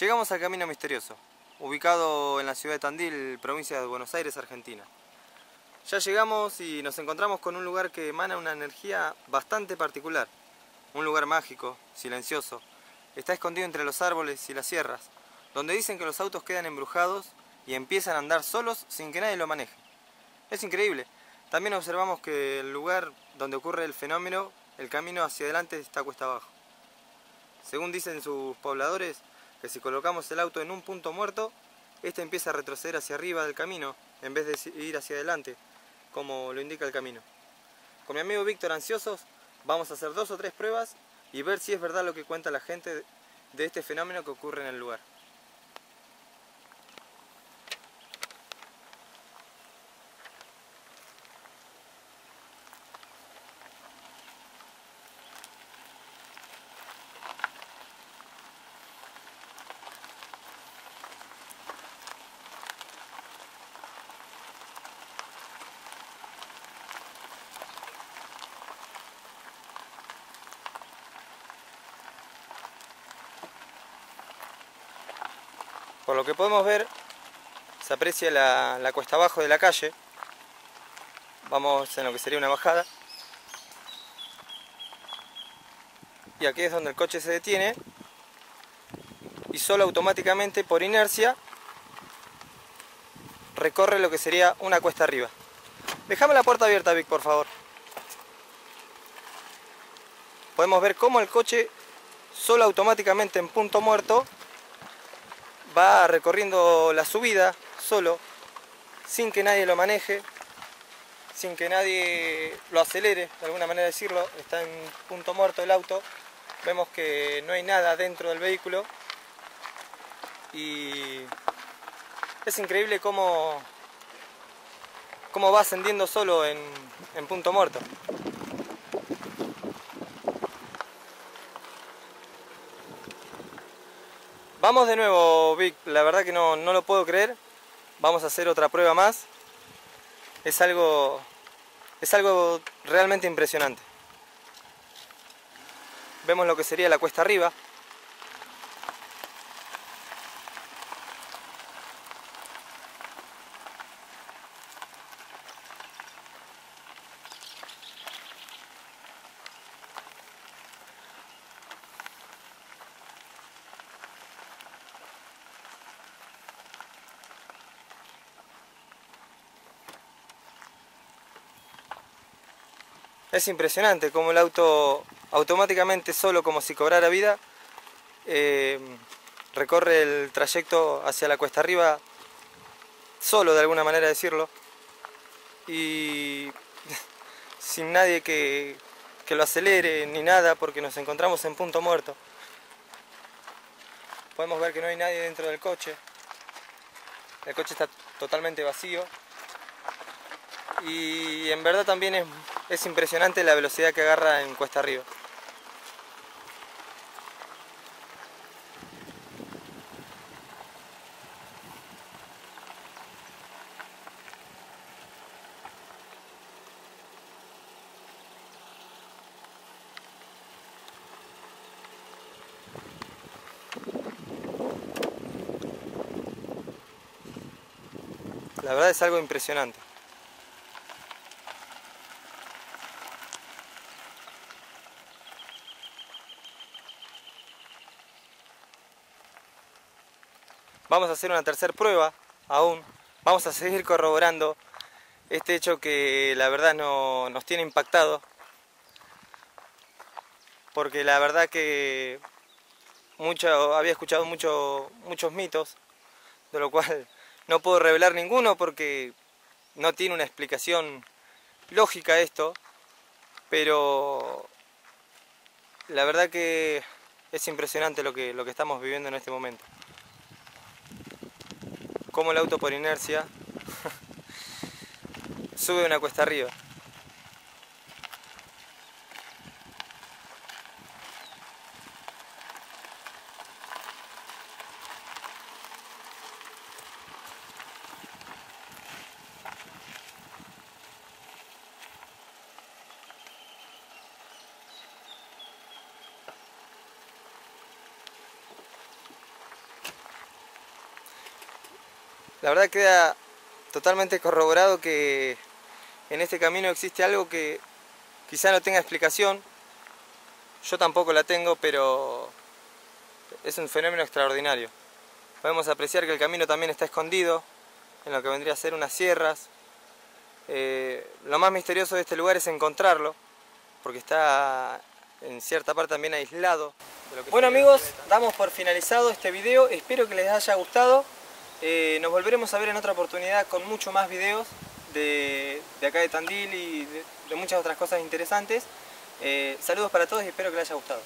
Llegamos al Camino Misterioso, ubicado en la ciudad de Tandil, provincia de Buenos Aires, Argentina. Ya llegamos y nos encontramos con un lugar que emana una energía bastante particular. Un lugar mágico, silencioso. Está escondido entre los árboles y las sierras, donde dicen que los autos quedan embrujados y empiezan a andar solos sin que nadie lo maneje. Es increíble. También observamos que el lugar donde ocurre el fenómeno, el camino hacia adelante está cuesta abajo. Según dicen sus pobladores, que si colocamos el auto en un punto muerto, este empieza a retroceder hacia arriba del camino en vez de ir hacia adelante, como lo indica el camino. Con mi amigo Víctor Ansiosos vamos a hacer dos o tres pruebas y ver si es verdad lo que cuenta la gente de este fenómeno que ocurre en el lugar. Por lo que podemos ver, se aprecia la, cuesta abajo de la calle. Vamos en lo que sería una bajada. Y aquí es donde el coche se detiene. Y solo automáticamente, por inercia, recorre lo que sería una cuesta arriba. Déjame la puerta abierta, Vic, por favor. Podemos ver cómo el coche solo automáticamente en punto muerto va recorriendo la subida solo, sin que nadie lo maneje, sin que nadie lo acelere, de alguna manera decirlo, está en punto muerto el auto, vemos que no hay nada dentro del vehículo. Y es increíble cómo, cómo va ascendiendo solo en, en punto muerto. Vamos de nuevo, Vic. La verdad que no, no lo puedo creer. Vamos a hacer otra prueba más. Es algo, es algo realmente impresionante. Vemos lo que sería la cuesta arriba. Es impresionante como el auto automáticamente solo como si cobrara vida eh, recorre el trayecto hacia la cuesta arriba solo de alguna manera decirlo y sin nadie que, que lo acelere ni nada porque nos encontramos en punto muerto. Podemos ver que no hay nadie dentro del coche. El coche está totalmente vacío. Y en verdad también es es impresionante la velocidad que agarra en cuesta arriba. La verdad es algo impresionante. Vamos a hacer una tercera prueba aún. Vamos a seguir corroborando este hecho que la verdad no, nos tiene impactado. Porque la verdad que mucho, había escuchado mucho, muchos mitos, de lo cual no puedo revelar ninguno porque no tiene una explicación lógica esto, pero la verdad que es impresionante lo que, lo que estamos viviendo en este momento como el auto por inercia sube una cuesta arriba. La verdad queda totalmente corroborado que en este camino existe algo que quizá no tenga explicación, yo tampoco la tengo, pero es un fenómeno extraordinario. Podemos apreciar que el camino también está escondido en lo que vendría a ser unas sierras. Eh, lo más misterioso de este lugar es encontrarlo, porque está en cierta parte también aislado. bueno amigos, damos por finalizado este video, espero que les haya gustado. Eh, nos volveremos a ver en otra oportunidad con mucho más videos de, acá de Tandil y de, muchas otras cosas interesantes. Eh, saludos para todos y espero que les haya gustado.